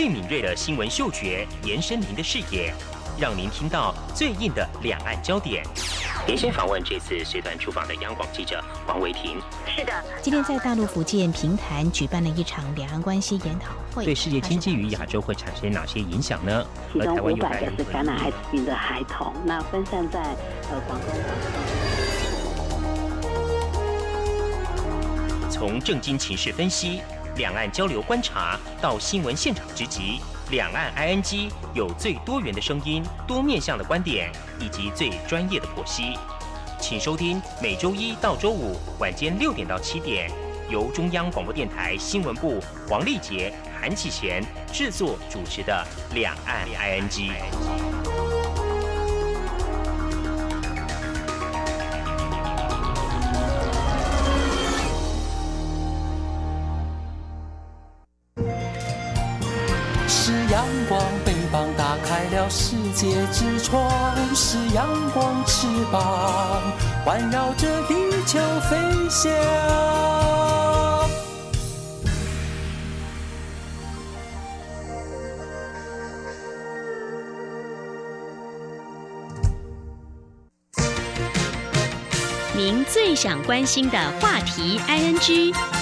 最敏锐的新闻嗅觉，延伸您的视野，让您听到最硬的两岸焦点。连线访问这次随团出访的央广记者王维婷。是的，今天在大陆福建平潭举办了一场两岸关系研讨会，对世界经济与亚洲会产生哪些影响呢？其中五百个是感染艾滋病的孩童，那分散在呃广东。从政经情势分析、两岸交流观察到新闻现场直击。两岸 ING 有最多元的声音、多面向的观点以及最专业的剖析，请收听每周一到周五晚间六点到七点，由中央广播电台新闻部黄丽杰、韩启贤制作主持的《两岸 ING》。世界之窗；是阳光，翅膀环绕着地球飞翔。您最想关心的话题，ING。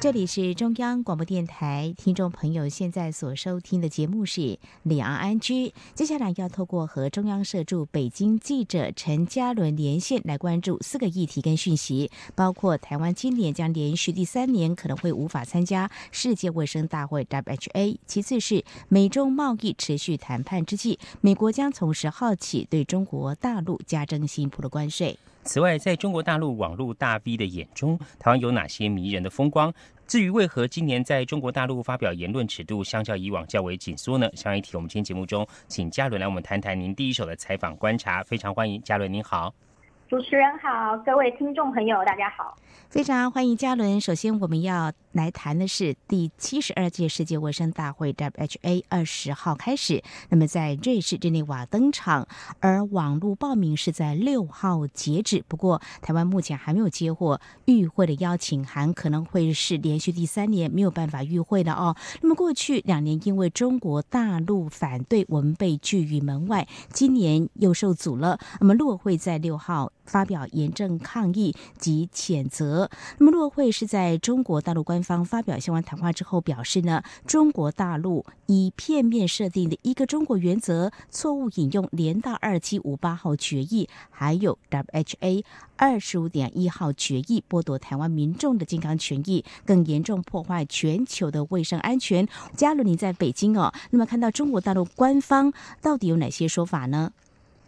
这里是中央广播电台，听众朋友现在所收听的节目是《两岸安居》。接下来要透过和中央社驻北京记者陈嘉伦连线，来关注四个议题跟讯息，包括台湾今年将连续第三年可能会无法参加世界卫生大会 （WHA）。其次是美中贸易持续谈判之际，美国将从十号起对中国大陆加征新一波的关税。此外，在中国大陆网络大 V 的眼中，台湾有哪些迷人的风光？至于为何今年在中国大陆发表言论尺度相较以往较为紧缩呢？上一题，我们今天节目中请嘉伦来我们谈谈您第一手的采访观察，非常欢迎嘉伦，您好。主持人好，各位听众朋友，大家好。非常欢迎嘉伦。首先，我们要来谈的是第七十二届世界卫生大会 （WHA） 二十号开始，那么在瑞士日内瓦登场，而网络报名是在六号截止。不过，台湾目前还没有接获与会的邀请函，可能会是连续第三年没有办法与会的哦。那么，过去两年因为中国大陆反对，我们被拒于门外，今年又受阻了。那么，落会在六号发表严正抗议及谴责。那么，洛会是在中国大陆官方发表相关谈话之后表示呢，中国大陆以片面设定的一个中国原则，错误引用联大二七五八号决议，还有 WHA 二十五点一号决议，剥夺台湾民众的健康权益，更严重破坏全球的卫生安全。加伦，你在北京哦，那么看到中国大陆官方到底有哪些说法呢？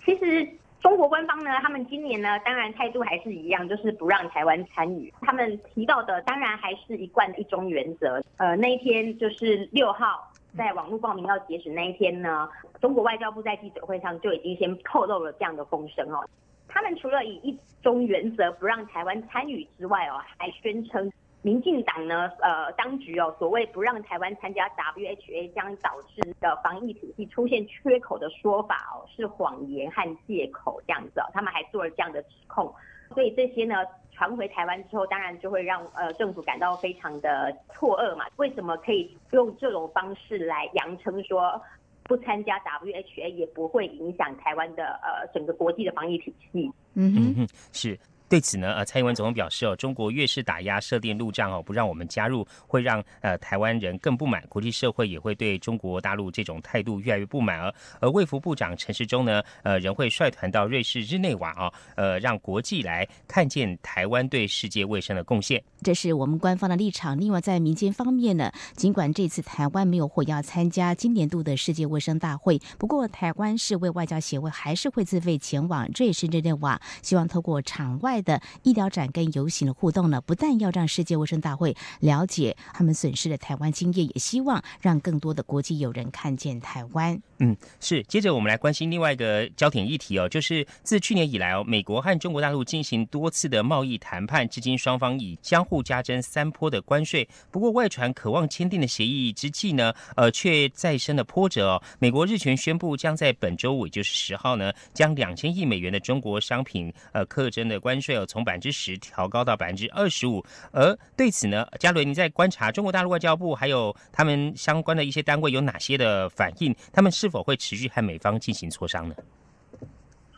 其实。中国官方呢，他们今年呢，当然态度还是一样，就是不让台湾参与。他们提到的当然还是一贯一中原则。呃，那一天就是六号，在网络报名要截止那一天呢，中国外交部在记者会上就已经先透露了这样的风声哦。他们除了以一中原则不让台湾参与之外哦，还宣称。民进党呢，呃，当局哦，所谓不让台湾参加 WHA 将导致的防疫体系出现缺口的说法哦，是谎言和借口这样子哦，他们还做了这样的指控，所以这些呢传回台湾之后，当然就会让呃政府感到非常的错愕嘛，为什么可以用这种方式来扬称说不参加 WHA 也不会影响台湾的呃整个国际的防疫体系？嗯哼，是。对此呢，呃，蔡英文总统表示哦，中国越是打压设定路障哦，不让我们加入，会让呃台湾人更不满，国际社会也会对中国大陆这种态度越来越不满。而而卫福部长陈时中呢，呃，仍会率团到瑞士日内瓦啊，呃，让国际来看见台湾对世界卫生的贡献。这是我们官方的立场。另外，在民间方面呢，尽管这次台湾没有获邀参加今年度的世界卫生大会，不过台湾世卫外交协会还是会自费前往瑞士日内瓦，希望透过场外。的医疗展跟游行的互动呢，不但要让世界卫生大会了解他们损失的台湾经验，也希望让更多的国际友人看见台湾。嗯，是。接着我们来关心另外一个焦点议题哦，就是自去年以来哦，美国和中国大陆进行多次的贸易谈判，至今双方已相互加征三波的关税。不过外传渴望签订的协议之际呢，呃，却再生了波折哦。美国日前宣布将在本周五，也就是十号呢，将两千亿美元的中国商品呃课征的关税额，从百分之十调高到百分之二十五。而对此呢，嘉伦，你在观察中国大陆外交部还有他们相关的一些单位有哪些的反应？他们是否会持续和美方进行磋商呢？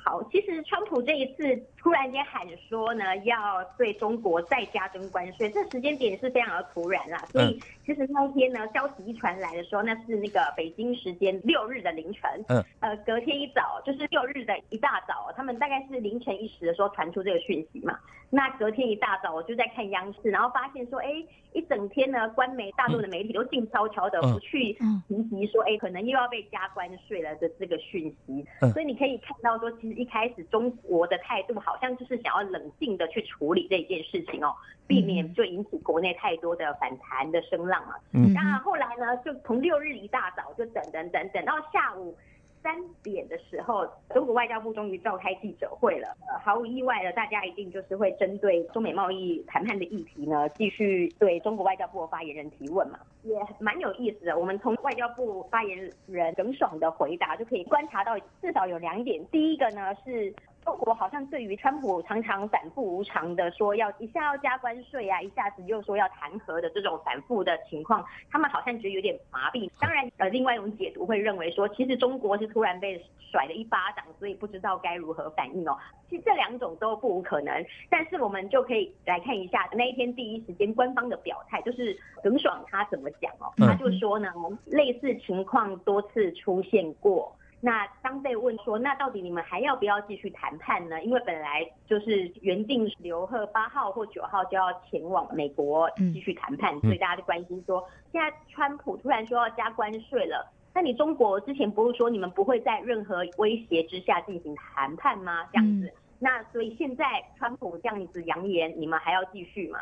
好，其实川普这一次突然间喊说呢，要对中国再加征关税，这时间点是非常的突然啦。所以其实那一天呢，消息一传来的时候，那是那个北京时间六日的凌晨，嗯，呃，隔天一早就是六日的一大早，他们大概是凌晨一时的时候传出这个讯息嘛。那隔天一大早，我就在看央视，然后发现说，哎，一整天呢，官媒大陆的媒体都静悄悄的，不去提及说，哎，可能又要被加关税了的这个讯息。所以你可以看到说，其实一开始中国的态度好像就是想要冷静的去处理这件事情哦，避免就引起国内太多的反弹的声浪嘛。那后来呢，就从六日一大早就等等等等到下午。三点的时候，中国外交部终于召开记者会了。呃，毫无意外的，大家一定就是会针对中美贸易谈判的议题呢，继续对中国外交部的发言人提问嘛，也蛮有意思的。我们从外交部发言人耿爽的回答就可以观察到，至少有两点。第一个呢是。中国好像对于川普常常反复无常的说要一下要加关税啊，一下子又说要弹劾的这种反复的情况，他们好像觉得有点麻痹。当然，呃，另外一种解读会认为说，其实中国是突然被甩了一巴掌，所以不知道该如何反应哦。其实这两种都不无可能，但是我们就可以来看一下那一天第一时间官方的表态，就是耿爽他怎么讲哦，他就说呢，类似情况多次出现过。那当被问说，那到底你们还要不要继续谈判呢？因为本来就是原定刘贺八号或九号就要前往美国继续谈判，所以大家就关心说，现在川普突然说要加关税了，那你中国之前不是说你们不会在任何威胁之下进行谈判吗？这样子，那所以现在川普这样子扬言，你们还要继续吗？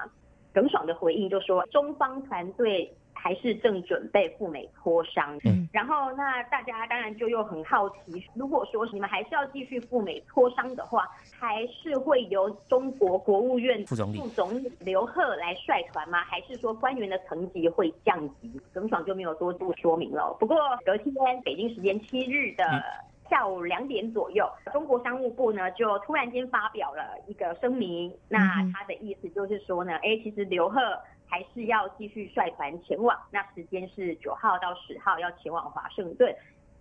耿爽的回应就说，中方团队。还是正准备赴美磋商，嗯，然后那大家当然就又很好奇，如果说你们还是要继续赴美磋商的话，还是会由中国国务院副总理副总理刘鹤来率团吗？还是说官员的层级会降级？耿爽就没有多做说明了。不过隔天北京时间七日的下午两点左右，中国商务部呢就突然间发表了一个声明，那他的意思就是说呢，哎，其实刘鹤。还是要继续率团前往，那时间是九号到十号要前往华盛顿。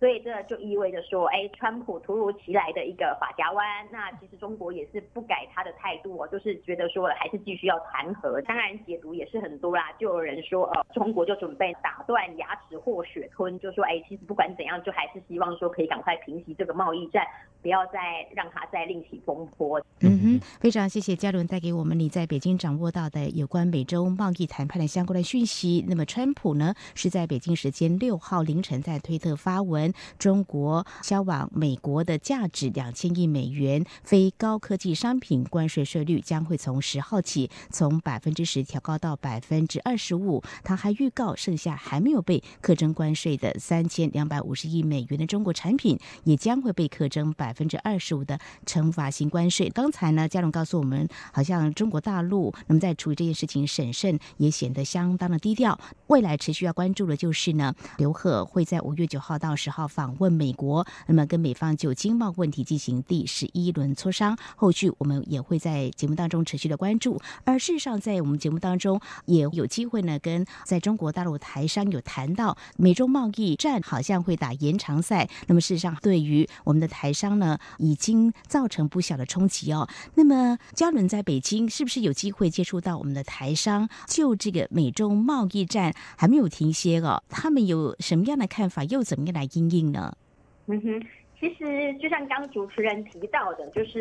所以这就意味着说，哎，川普突如其来的一个法夹弯，那其实中国也是不改他的态度哦，就是觉得说还是继续要谈和。当然解读也是很多啦，就有人说，呃，中国就准备打断牙齿或血吞，就说，哎，其实不管怎样，就还是希望说可以赶快平息这个贸易战，不要再让它再另起风波。嗯哼，非常谢谢嘉伦带给我们你在北京掌握到的有关美洲贸易谈判的相关的讯息。那么川普呢是在北京时间六号凌晨在推特发文。中国销往美国的价值两千亿美元非高科技商品关税税率将会从十号起从百分之十调高到百分之二十五。他还预告，剩下还没有被课征关税的三千两百五十亿美元的中国产品也将会被课征百分之二十五的惩罚性关税。刚才呢，嘉龙告诉我们，好像中国大陆那么在处理这件事情审慎，也显得相当的低调。未来持续要关注的就是呢，刘鹤会在五月九号到十号号。访问美国，那么跟美方就经贸问题进行第十一轮磋商，后续我们也会在节目当中持续的关注。而事实上，在我们节目当中也有机会呢，跟在中国大陆台商有谈到美中贸易战好像会打延长赛。那么事实上，对于我们的台商呢，已经造成不小的冲击哦。那么嘉伦在北京是不是有机会接触到我们的台商？就这个美中贸易战还没有停歇哦，他们有什么样的看法？又怎么样来应应？呢？嗯哼，其实就像刚主持人提到的，就是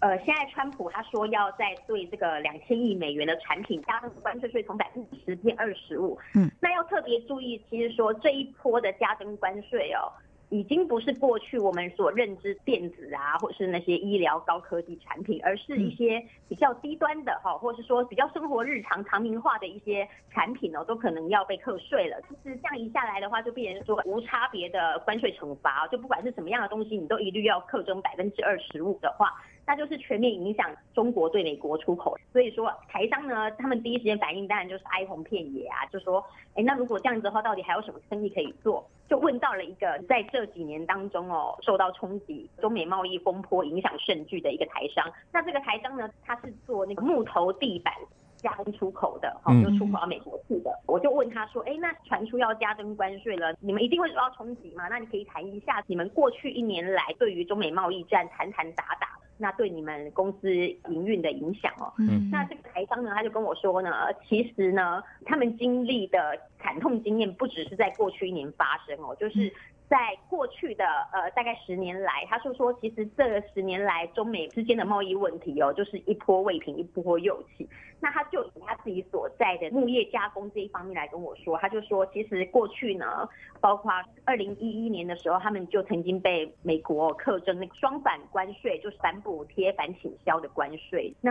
呃，现在川普他说要在对这个两千亿美元的产品加征关税税，从百分之十变二十五。嗯，那要特别注意，其实说这一波的加征关税哦。已经不是过去我们所认知电子啊，或是那些医疗高科技产品，而是一些比较低端的哈，或是说比较生活日常常民化的一些产品哦，都可能要被课税了。就是这样一下来的话，就变成说无差别的关税惩罚，就不管是什么样的东西，你都一律要课征百分之二十五的话。那就是全面影响中国对美国出口。所以说台商呢，他们第一时间反应当然就是哀鸿遍野啊，就说，哎，那如果这样子的话，到底还有什么生意可以做？就问到了一个在这几年当中哦，受到冲击，中美贸易风波影响甚巨的一个台商。那这个台商呢，他是做那个木头地板。加工出口的，哈，就出口到美国去的，我就问他说，哎，那传出要加征关税了，你们一定会受到冲击吗？那你可以谈一下你们过去一年来对于中美贸易战谈谈打打，那对你们公司营运的影响哦。嗯，那这个台商呢，他就跟我说呢，其实呢，他们经历的惨痛经验不只是在过去一年发生哦，就是。在过去的呃大概十年来，他就说，其实这十年来中美之间的贸易问题哦，就是一波未平一波又起。那他就以他自己所在的木业加工这一方面来跟我说，他就说，其实过去呢，包括二零一一年的时候，他们就曾经被美国课征那个双反关税，就是反补贴、反倾销的关税。那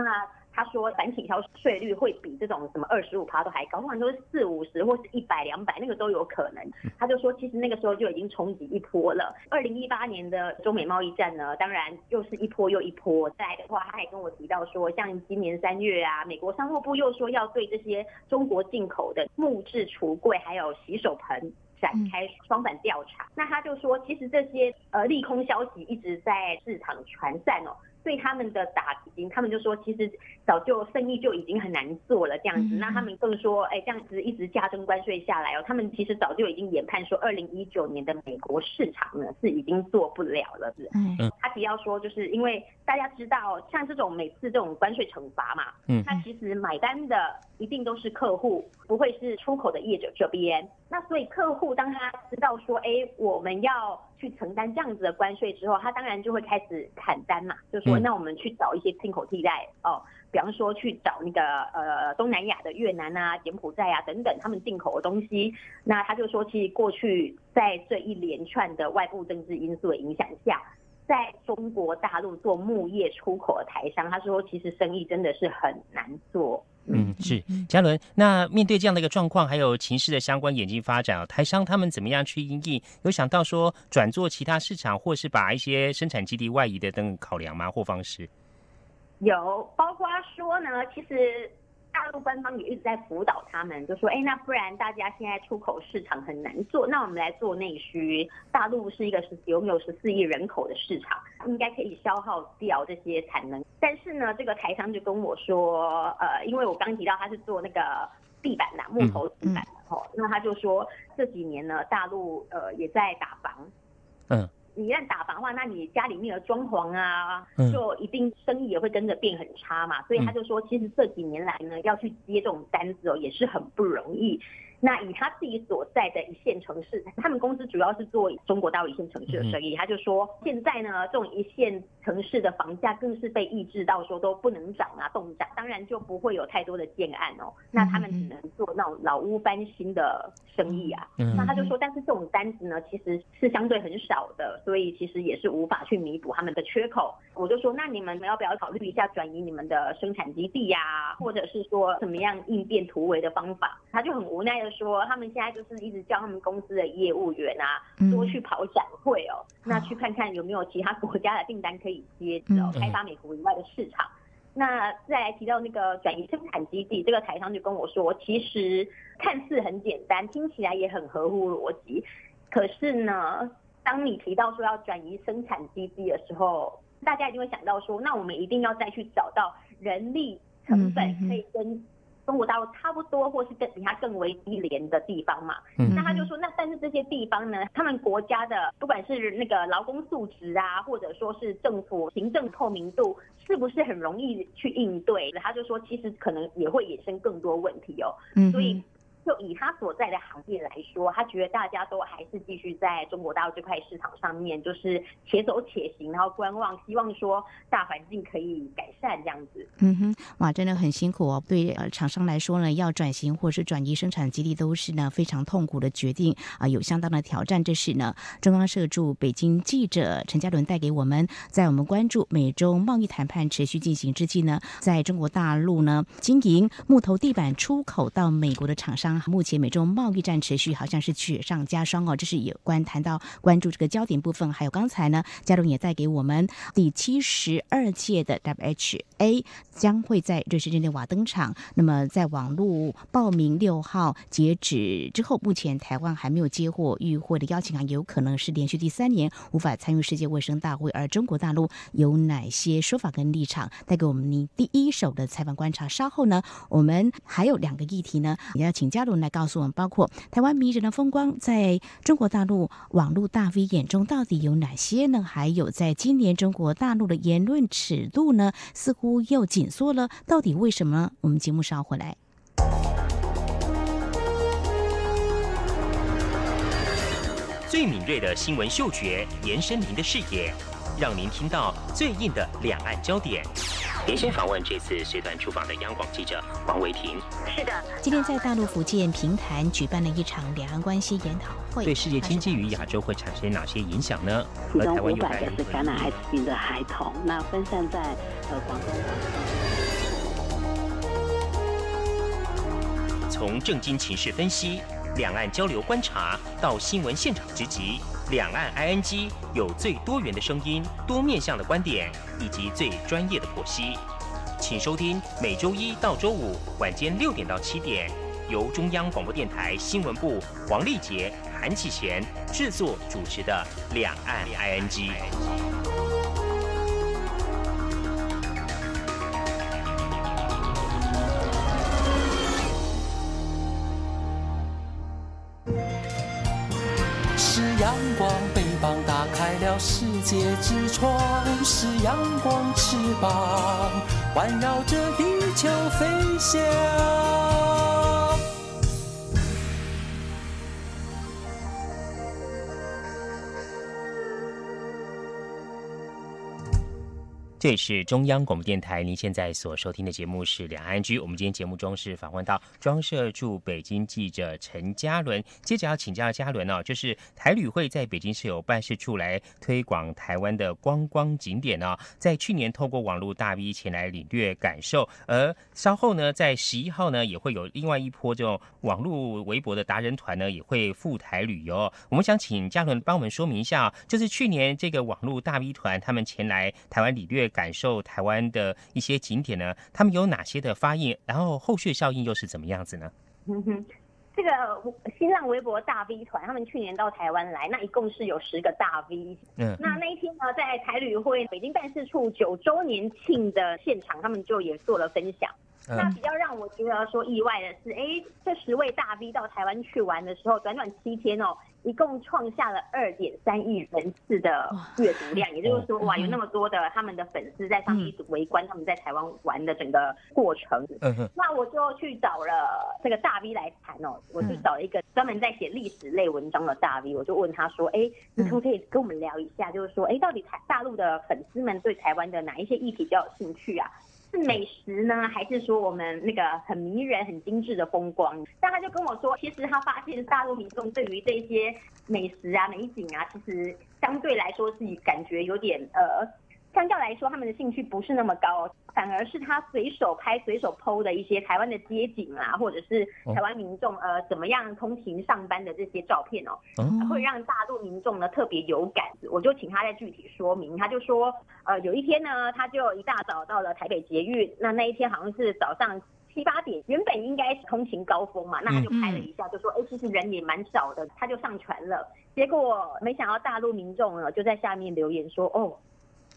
他说反倾销税率会比这种什么二十五趴都还高，通常都是四五十或是一百两百，那个都有可能。他就说，其实那个时候就已经冲击一波了。二零一八年的中美贸易战呢，当然又是一波又一波。再来的话，他还跟我提到说，像今年三月啊，美国商务部又说要对这些中国进口的木质橱柜还有洗手盆展开双反调查。那他就说，其实这些呃利空消息一直在市场传散哦。对他们的打击，他们就说其实早就生意就已经很难做了这样子。那他们更说，哎，这样子一直加征关税下来哦，他们其实早就已经研判说，二零一九年的美国市场呢是已经做不了了，是。嗯。他提到说，就是因为大家知道，像这种每次这种关税惩罚嘛，嗯，他其实买单的一定都是客户，不会是出口的业者这边。那所以客户当他知道说，哎，我们要去承担这样子的关税之后，他当然就会开始砍单嘛，就说。那我们去找一些进口替代哦，比方说去找那个呃东南亚的越南啊、柬埔寨啊等等，他们进口的东西。那他就说，其实过去在这一连串的外部政治因素的影响下，在中国大陆做木业出口的台商，他说其实生意真的是很难做。嗯，是嘉伦。那面对这样的一个状况，还有情势的相关演进发展啊，台商他们怎么样去应应？有想到说转做其他市场，或是把一些生产基地外移的等考量吗？或方式？有，包括说呢，其实。大陆官方也一直在辅导他们，就说：“哎，那不然大家现在出口市场很难做，那我们来做内需。大陆是一个是拥有十四亿人口的市场，应该可以消耗掉这些产能。但是呢，这个台商就跟我说，呃，因为我刚提到他是做那个地板的木头地板的吼，那他就说这几年呢，大陆呃也在打房，嗯。”你一旦打房的话，那你家里面的装潢啊，就一定生意也会跟着变很差嘛。所以他就说，其实这几年来呢，要去接这种单子哦，也是很不容易。那以他自己所在的一线城市，他们公司主要是做中国大陆一线城市的生意。他就说，现在呢，这种一线城市的房价更是被抑制到说都不能涨啊，动涨，当然就不会有太多的建案哦。那他们只能做那种老屋翻新的生意啊。那他就说，但是这种单子呢，其实是相对很少的，所以其实也是无法去弥补他们的缺口。我就说，那你们要不要考虑一下转移你们的生产基地呀，或者是说怎么样应变突围的方法？他就很无奈的。说他们现在就是一直叫他们公司的业务员啊，多去跑展会哦，那去看看有没有其他国家的订单可以接哦，开发美国以外的市场。那再来提到那个转移生产基地，这个台商就跟我说，其实看似很简单，听起来也很合乎逻辑。可是呢，当你提到说要转移生产基地的时候，大家一定会想到说，那我们一定要再去找到人力成本可以跟。中国大陆差不多，或是更比它更为低廉的地方嘛。嗯那他就说，那但是这些地方呢，他们国家的不管是那个劳工素质啊，或者说是政府行政透明度，是不是很容易去应对？他就说，其实可能也会衍生更多问题哦。嗯所以。就以他所在的行业来说，他觉得大家都还是继续在中国大陆这块市场上面，就是且走且行，然后观望，希望说大环境可以改善这样子。嗯哼，哇，真的很辛苦哦。对呃厂商来说呢，要转型或是转移生产基地，都是呢非常痛苦的决定啊，有相当的挑战。这是呢中央社驻北京记者陈嘉伦带给我们，在我们关注美中贸易谈判持续进行之际呢，在中国大陆呢经营木头地板出口到美国的厂商。目前美中贸易战持续，好像是雪上加霜哦。这是有关谈到关注这个焦点部分，还有刚才呢，嘉荣也带给我们第七十二届的 WHA 将会在瑞士日内瓦登场。那么在网络报名六号截止之后，目前台湾还没有接获与会的邀请函，有可能是连续第三年无法参与世界卫生大会。而中国大陆有哪些说法跟立场？带给我们你第一手的采访观察。稍后呢，我们还有两个议题呢，也要请教来告诉我们，包括台湾迷人的风光，在中国大陆网络大 V 眼中到底有哪些呢？还有在今年中国大陆的言论尺度呢，似乎又紧缩了，到底为什么？我们节目稍回来。最敏锐的新闻嗅觉，延伸您的视野，让您听到最硬的两岸焦点。连线访问这次随团出访的央广记者王维婷。是的，今天在大陆福建平潭举办了一场两岸关系研讨会，对世界经济与亚洲会产生哪些影响呢？其中五百个是感染艾滋病的孩童，那分散在呃广东。从政经情势分析。两岸交流观察到新闻现场直击，两岸 ING 有最多元的声音、多面向的观点以及最专业的剖析，请收听每周一到周五晚间六点到七点，由中央广播电台新闻部黄丽杰、韩启贤制作主持的《两岸 ING》。界之窗；是阳光翅膀，环绕着地球飞翔。这里是中央广播电台，您现在所收听的节目是两岸居。我们今天节目中是访问到装设驻北京记者陈嘉伦。接着要请教嘉伦哦，就是台旅会在北京是有办事处来推广台湾的观光景点哦。在去年透过网络大 V 前来领略感受，而稍后呢，在十一号呢，也会有另外一波这种网络微博的达人团呢，也会赴台旅游。我们想请嘉伦帮我们说明一下，就是去年这个网络大 V 团他们前来台湾领略。感受台湾的一些景点呢，他们有哪些的发应？然后后续效应又是怎么样子呢？这个新浪微博大 V 团，他们去年到台湾来，那一共是有十个大 V。嗯，那那一天呢，在台旅会北京办事处九周年庆的现场，他们就也做了分享。那比较让我觉得说意外的是，哎，这十位大 V 到台湾去玩的时候，短短七天哦。一共创下了二点三亿人次的阅读量，也就是说，哇，有那么多的他们的粉丝在上面一直围观他们在台湾玩的整个过程。那我就去找了这个大 V 来谈哦，我就找了一个专门在写历史类文章的大 V，我就问他说，哎，你可不可以跟我们聊一下，就是说，哎，到底台大陆的粉丝们对台湾的哪一些议题比较有兴趣啊？是美食呢，还是说我们那个很迷人、很精致的风光？但他就跟我说，其实他发现大陆民众对于这些美食啊、美景啊，其实相对来说是感觉有点呃。相较来说，他们的兴趣不是那么高，反而是他随手拍、随手 PO 的一些台湾的街景啊，或者是台湾民众呃怎么样通勤上班的这些照片哦，会让大陆民众呢特别有感。我就请他再具体说明，他就说，呃，有一天呢，他就一大早到了台北捷运，那那一天好像是早上七八点，原本应该是通勤高峰嘛，那他就拍了一下，就说，哎，其实人也蛮少的，他就上传了。结果没想到大陆民众呢就在下面留言说，哦。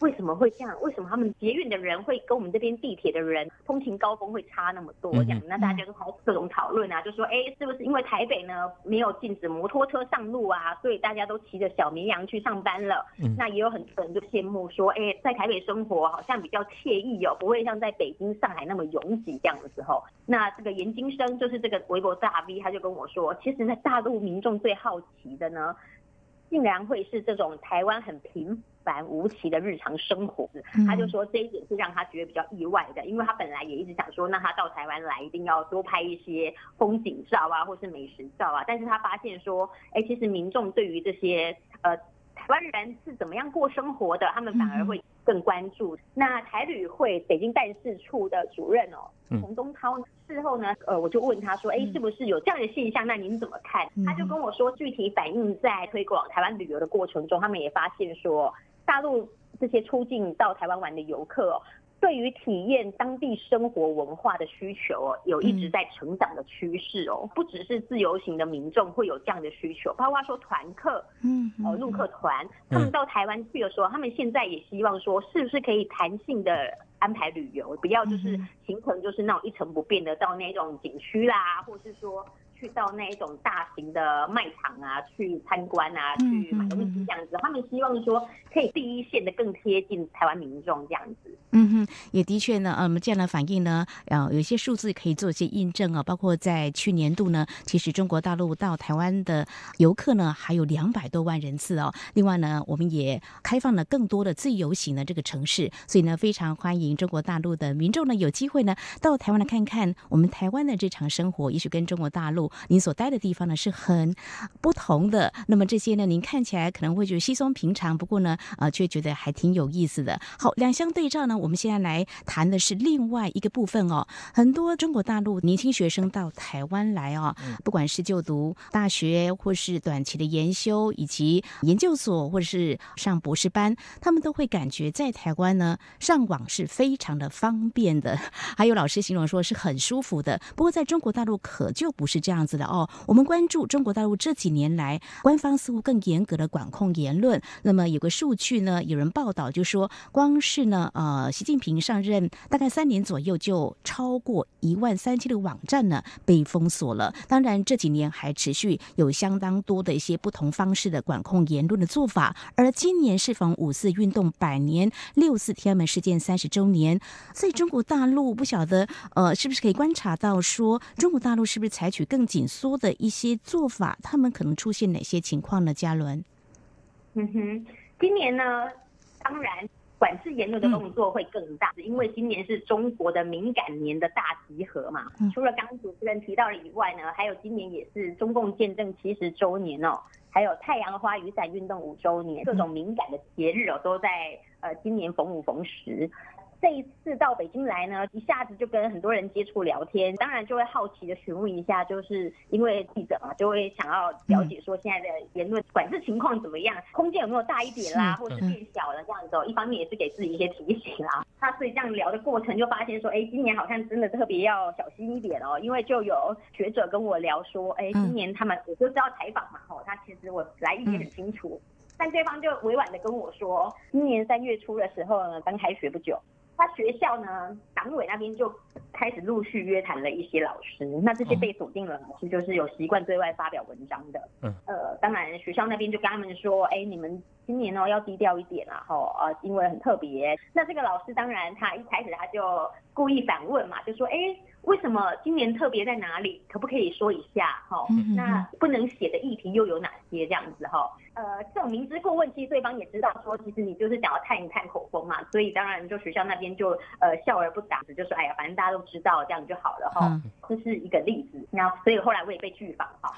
为什么会这样？为什么他们捷运的人会跟我们这边地铁的人通勤高峰会差那么多？这样，那大家就开始各种讨论啊，就说，哎，是不是因为台北呢没有禁止摩托车上路啊，所以大家都骑着小绵羊去上班了？那也有很多人就羡慕说，哎，在台北生活好像比较惬意哦，不会像在北京、上海那么拥挤这样的时候。那这个研金生就是这个微博大 V，他就跟我说，其实，呢大陆民众最好奇的呢，竟然会是这种台湾很平。凡无奇的日常生活，他就说这一点是让他觉得比较意外的，因为他本来也一直想说，那他到台湾来一定要多拍一些风景照啊，或是美食照啊。但是他发现说，哎，其实民众对于这些呃台湾人是怎么样过生活的，他们反而会更关注。那台旅会北京办事处的主任哦，嗯洪东涛事后呢，呃，我就问他说，哎，嗯是不是有这样的现象？那您怎么看？嗯他就跟我说，具体反映在推广台湾旅游的过程中，他们也发现说，大陆这些出境到台湾玩的游客、哦。对于体验当地生活文化的需求哦，有一直在成长的趋势哦，不只是自由行的民众会有这样的需求，包括说团客，嗯呃，陆客团，他们到台湾去的时候，他们现在也希望说，是不是可以弹性的安排旅游，不要就是嗯。行程就是那种一成不变的到那种景区啦，或是说去到那一种大型的卖场啊去参观啊，嗯去买东西这样子。他们希望说可以第一线的更贴近台湾民众这样子。嗯哼，也的确呢，嗯，这样的反应呢，呃，有一些数字可以做一些印证啊，包括在去年度呢，其实中国大陆到台湾的游客呢还有两百多万人次哦。另外呢，我们也开放了更多的自由行的这个城市，所以呢，非常欢迎中国大陆的民众呢有机会呢到台湾来看看我们台湾的日常生活，也许跟中国大陆您所待的地方呢是很不同的。那么这些呢，您看起来可能会觉得稀松平常，不过呢，呃，却觉得还挺有意思的。好，两相对照呢，我们现在来谈的是另外一个部分哦。很多中国大陆年轻学生到台湾来哦，不管是就读大学，或是短期的研修，以及研究所，或者是上博士班，他们都会感觉在台湾呢上网是非常的方便的，还有老师形容说是很舒服的。不过在中国大陆可就不是这样子的哦。我们关注中国大陆这几年来，官方似乎更严格的管控言论。那么有个数据呢，有人报道就说，光是呢，呃，习近平上任大概三年左右，就超过一万三千的网站呢被封锁了。当然这几年还持续有相当多的一些不同方式的管控言论的做法。而今年适逢五四运动百年、六四天安门事件三十周年，在中国大陆不晓得呃是不是可以观察到说，中国大陆是不是采取更紧缩的一些做法？他们可能出现哪些情况呢？嘉伦，嗯哼，今年呢，当然管制言论的动作会更大，因为今年是中国的敏感年的大集合嘛。嗯除了刚刚主持人提到的以外呢，还有今年也是中共建政七十周年哦，还有太阳花雨伞运动五周年，各种敏感的节日哦，都在呃今年逢五逢十。这一次到北京来呢，一下子就跟很多人接触聊天，当然就会好奇的询问一下，就是因为记者嘛，就会想要了解说现在的言论管制情况怎么样，空间有没有大一点啦，或是变小了这样子哦。一方面也是给自己一些提醒啦。他所以这样聊的过程就发现说，哎，今年好像真的特别要小心一点哦，因为就有学者跟我聊说，哎，今年他们我就知道采访嘛，哦，他其实我来意也很清楚。但对方就委婉的跟我说，今年三月初的时候呢，刚开学不久，他学校呢，党委那边就开始陆续约谈了一些老师。那这些被锁定了老师，就是有习惯对外发表文章的。嗯。呃，当然学校那边就跟他们说，哎，你们今年哦要低调一点啊，吼，呃，因为很特别。那这个老师当然他一开始他就故意反问嘛，就说，哎，为什么今年特别在哪里？可不可以说一下？哈、嗯那不能写的议题又有哪些？这样子哈？呃，这种明知故问，其实对方也知道说，其实你就是想要探一探口风嘛，所以当然就学校那边就呃笑而不答，就说哎呀，反正大家都知道这样就好了哈。嗯这是一个例子。那所以后来我也被拒访哈。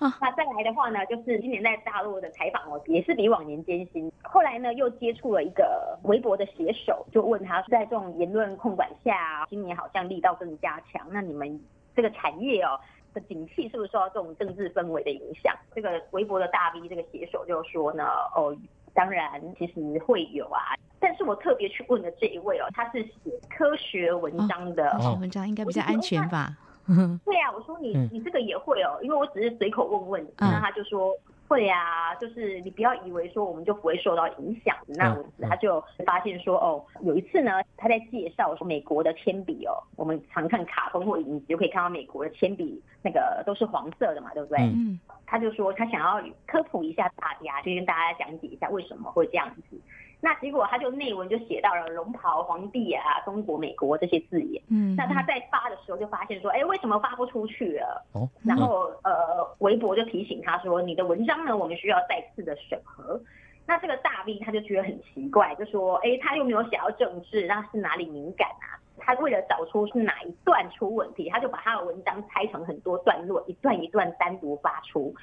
那再来的话呢，就是今年在大陆的采访哦，也是比往年艰辛。后来呢，又接触了一个微博的写手，就问他在这种言论控管下，今年好像力道更加强。那你们这个产业哦。的景气是不是受到这种政治氛围的影响？这个微博的大 V 这个写手就说呢，哦，当然其实会有啊，但是我特别去问的这一位哦，他是写科学文章的，这文章应该比较安全吧？对啊，我说你嗯你这个也会哦，因为我只是随口问问，那他就说会啊，就是你不要以为说我们就不会受到影响。那我他就发现说哦，有一次呢，他在介绍说美国的铅笔哦，我们常看卡通或影集就可以看到美国的铅笔那个都是黄色的嘛，对不对？嗯嗯他就说他想要科普一下大家，就跟大家讲解一下为什么会这样子。那结果他就内文就写到了龙袍皇帝啊、中国、美国这些字眼。嗯，那他在发的时候就发现说，哎，为什么发不出去了？哦，然后呃，微博就提醒他说，你的文章呢，我们需要再次的审核。那这个大 V 他就觉得很奇怪，就说，哎，他又没有写到政治，那是哪里敏感啊？他为了找出是哪一段出问题，他就把他的文章拆成很多段落，一段一段单独发出。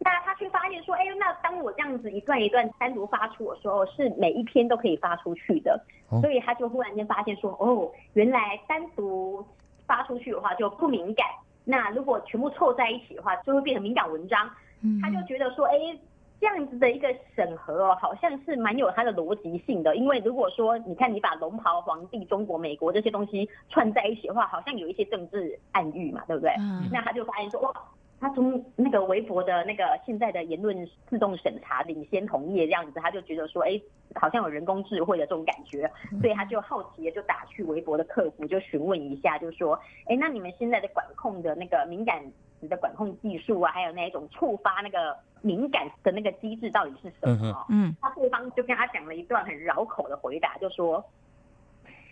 那他却发现说，哎，那当我这样子一段一段单独发出的时候，是每一篇都可以发出去的，所以他就忽然间发现说，哦，原来单独发出去的话就不敏感，那如果全部凑在一起的话，就会变成敏感文章。他就觉得说，哎，这样子的一个审核哦，好像是蛮有它的逻辑性的，因为如果说你看你把龙袍、皇帝、中国、美国这些东西串在一起的话，好像有一些政治暗喻嘛，对不对？那他就发现说，哇。他从那个微博的那个现在的言论自动审查领先同业这样子，他就觉得说，哎，好像有人工智慧的这种感觉，所以他就好奇的就打去微博的客服，就询问一下，就说，哎，那你们现在的管控的那个敏感词的管控技术啊，还有那一种触发那个敏感的那个机制到底是什么？嗯，他对方就跟他讲了一段很绕口的回答，就说。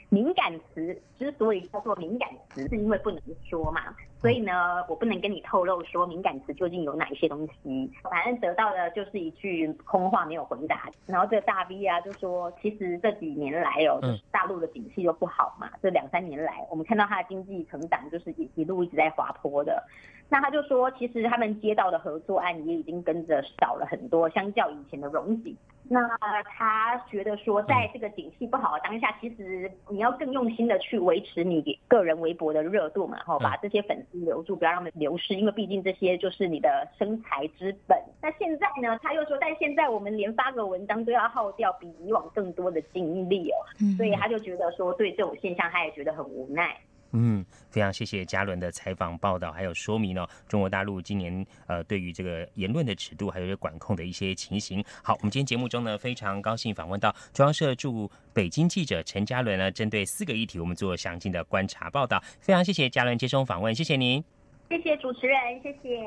敏感词之所以叫做敏感词，是因为不能说嘛，所以呢，我不能跟你透露说敏感词究竟有哪一些东西。反正得到的就是一句空话，没有回答。然后这个大 V 啊，就说其实这几年来哦，大陆的景气就不好嘛，这两三年来，我们看到它的经济成长就是一一路一直在滑坡的。那他就说，其实他们接到的合作案也已经跟着少了很多，相较以前的荣景。那他觉得说，在这个景气不好的当下，其实你要更用心的去维持你个人微博的热度嘛，哈，把这些粉丝留住，不要让他们流失，因为毕竟这些就是你的生财之本。那现在呢，他又说，但现在我们连发个文章都要耗掉比以往更多的精力哦，所以他就觉得说，对这种现象，他也觉得很无奈。嗯，非常谢谢嘉伦的采访报道，还有说明哦，中国大陆今年呃对于这个言论的尺度，还有管控的一些情形。好，我们今天节目中呢，非常高兴访问到中央社驻北京记者陈嘉伦呢，针对四个议题，我们做详尽的观察报道。非常谢谢嘉伦接受访问，谢谢您，谢谢主持人，谢谢。